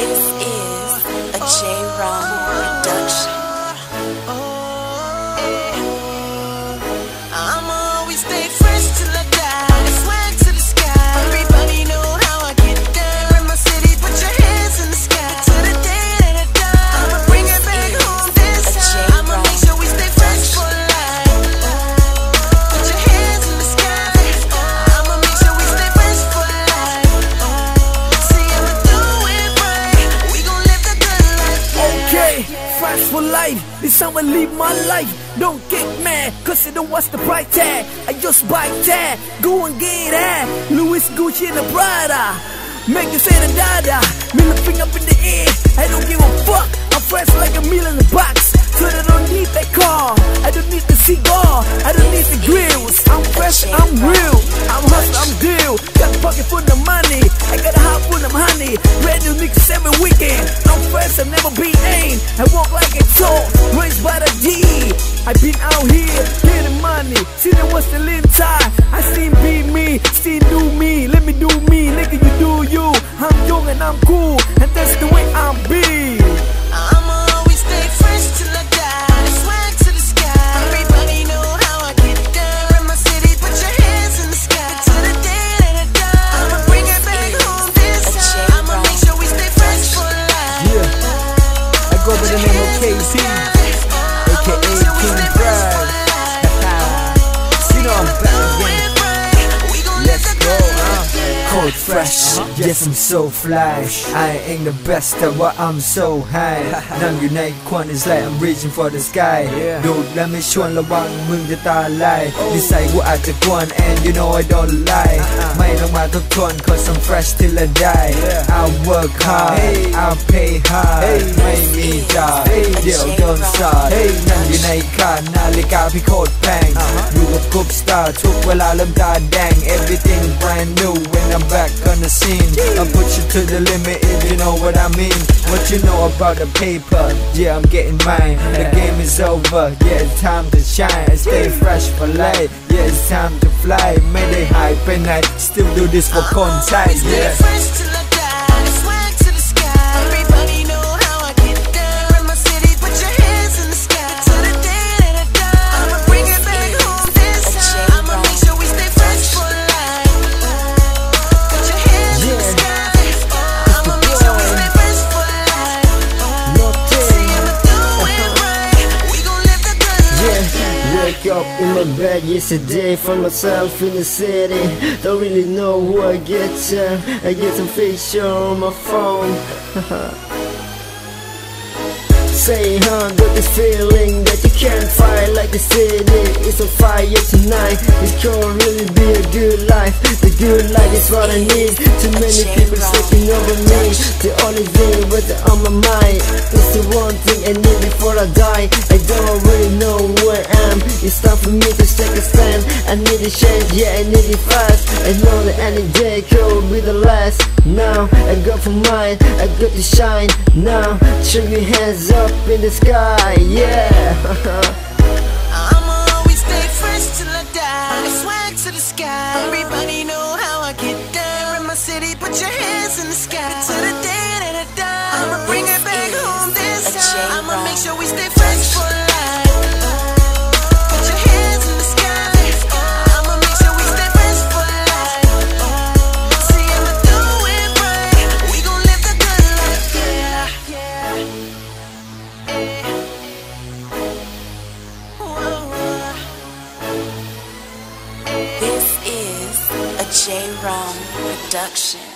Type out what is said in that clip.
This for life. This time I live my life. Don't get mad, cause don't watch the price tag. I just buy tag. Go and get that. Louis Gucci and the Prada. Make you say the dada. Middle finger up in the air. I don't give a fuck. I'm fresh like a meal Raised by the D. I been out here getting money. See them what's the lean tie. I seen be me, still do me. Let me do me, nigga. You do you. I'm young and I'm cool, and that's the way I'm fresh, yes I'm so fly I ain't the best at what I'm so high นั่งอยู่ในควัน is like I'm reaching for the sky ดูดและไม่ชวนระวังมึงจะตาลายนิสัยกูอาจจะกวน and you know I don't lie ไม่ต้องมาทบทวน cause I'm fresh till I die I'll work hard I'll pay hard ไม่มีจ่ายเดี๋ยวโดนสาดนั่งอยู่ในคานนาฬิกาพี่โคตรแพงอยู่กับกรุ๊ปสตาร์ทุกเวลาเริ่มตาแดง everything brand new when I'm back on the scene. I put you to the limit if you know what I mean. What you know about the paper, yeah I'm getting mine. The game is over, yeah it's time to shine. Stay fresh for life, yeah it's time to fly. May they hype and I still do this for contact, yeah. In my bed yesterday Found myself in the city. Don't really know who I get to. I get some picture on my phone. Say, huh, got this feeling that you can't fight like the city It's on fire tonight. It can't really be a good life. The good life is what I need. Too many people sleeping over me. The only thing with on my mind Is the one thing I need before I die. I don't really For me to take a stand I need a change, yeah I need it fast I know that any day could be the last Now I go for mine, I got to shine Now throw your hands up in the sky, yeah I'ma always stay fresh till I die. I Swag to the sky. Everybody know how I get down. In my city, put your hands in the sky. Production.